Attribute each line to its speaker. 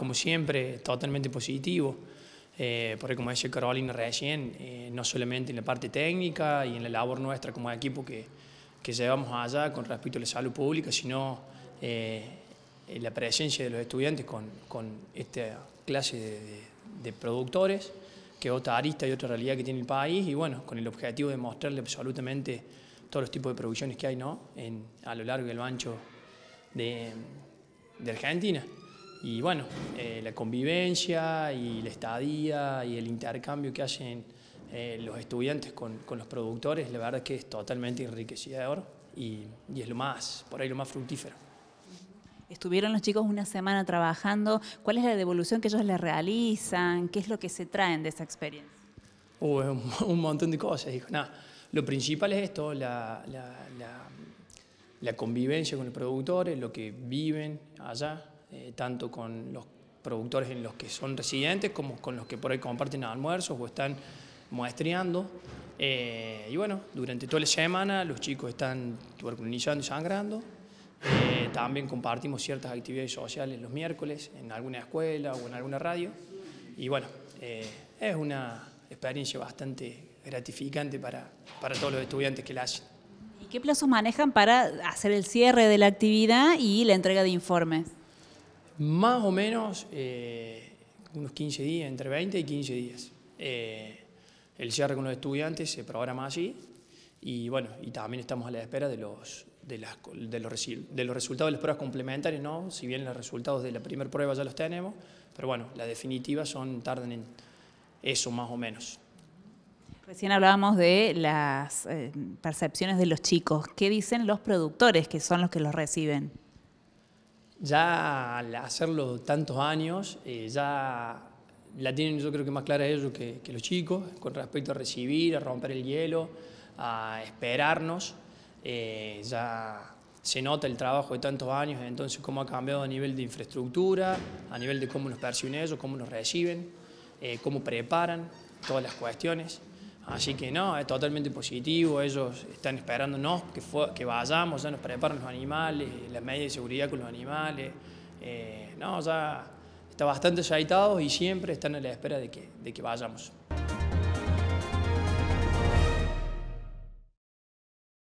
Speaker 1: como siempre, totalmente positivo. Eh, porque como decía Carolina recién, eh, no solamente en la parte técnica y en la labor nuestra como equipo que, que llevamos allá con respecto a la salud pública, sino eh, la presencia de los estudiantes con, con esta clase de, productores, que es otra arista y otra realidad que tiene el país, y bueno, con el objetivo de mostrarle absolutamente todos los tipos de producciones que hay ¿no? en, a lo largo y lo ancho de Argentina. Y bueno, eh, la convivencia y la estadía y el intercambio que hacen eh, los estudiantes con, con, los productores, la verdad que es totalmente enriquecedor y, y es lo más, por ahí lo más fructífero.
Speaker 2: Estuvieron los chicos una semana trabajando. ¿Cuál es la devolución que ellos les realizan? ¿Qué es lo que se traen de esa experiencia?
Speaker 1: Uh, un, un, montón de cosas. Dijo, nada, lo principal es esto, la, la, la, la convivencia con los productores, lo que viven allá, eh, tanto con los productores en los que son residentes como con los que por ahí comparten almuerzos o están muestreando. Eh, y bueno, durante toda la semana los chicos están tuberculizando y sangrando. Eh, también compartimos ciertas actividades sociales los miércoles en alguna escuela o en alguna radio. Y bueno, eh, es una experiencia bastante gratificante para, para todos los estudiantes que la hacen.
Speaker 2: ¿Y qué plazos manejan para hacer el cierre de la actividad y la entrega de informes?
Speaker 1: Más o menos eh, unos 15 días, entre 20 y 15 días. Eh, el cierre con los estudiantes se programa así y bueno, y también estamos a la espera de los, de, de, los, de los resultados de las pruebas complementarias, ¿no? si bien los resultados de la primera prueba ya los tenemos, pero bueno, las definitivas son, tardan en eso más o menos.
Speaker 2: Recién hablábamos de las eh, percepciones de los chicos. ¿Qué dicen los productores, que son los que los reciben?
Speaker 1: Ya al hacerlo tantos años, eh, ya la tienen yo creo que más clara ellos que, que, los chicos, con respecto a recibir, a romper el hielo, a esperarnos. Eh, ya se nota el trabajo de tantos años, entonces cómo ha cambiado a nivel de infraestructura, a nivel de cómo nos perciben ellos, cómo nos reciben, eh, cómo preparan todas las cuestiones. Así que no, es totalmente positivo, ellos están esperándonos que, que vayamos, ya nos preparan los animales, las medidas de seguridad con los animales, eh, no, ya está bastante aceitados y siempre están a la espera de que, de que vayamos.